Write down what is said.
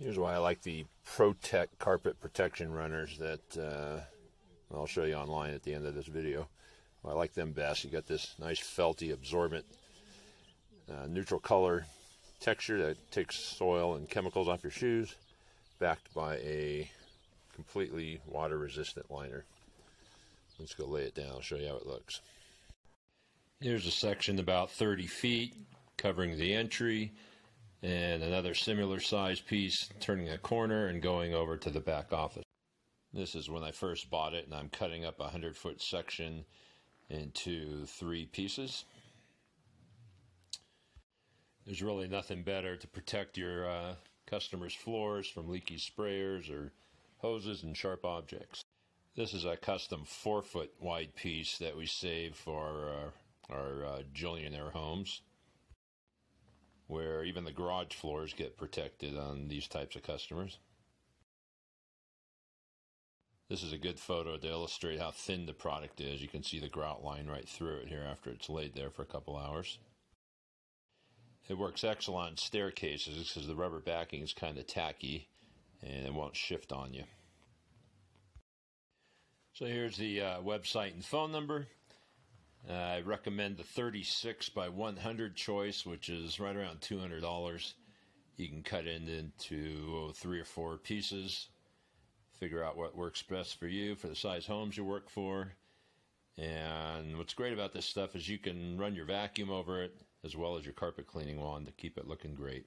Here's why I like the Pro-Tect carpet protection runners that uh, I'll show you online at the end of this video. Well, I like them best. You got this nice felty absorbent uh, neutral color texture that takes soil and chemicals off your shoes, backed by a completely water resistant liner. Let's go lay it down. I'll show you how it looks. Here's a section about 30 feet covering the entry and another similar size piece turning a corner and going over to the back office. This is when I first bought it and I'm cutting up a 100 foot section into three pieces. There's really nothing better to protect your uh, customers' floors from leaky sprayers or hoses and sharp objects. This is a custom four foot wide piece that we save for uh, our uh, Jillionaire homes, where even the garage floors get protected on these types of customers. This is a good photo to illustrate how thin the product is. You can see the grout line right through it here after it's laid there for a couple hours. It works excellent on staircases because the rubber backing is kind of tacky and it won't shift on you. So here's the uh, website and phone number. Uh, I recommend the 36 by 100 choice, which is right around $200. You can cut it into oh, three or four pieces, figure out what works best for you for the size homes you work for. And what's great about this stuff is you can run your vacuum over it as well as your carpet cleaning wand to keep it looking great.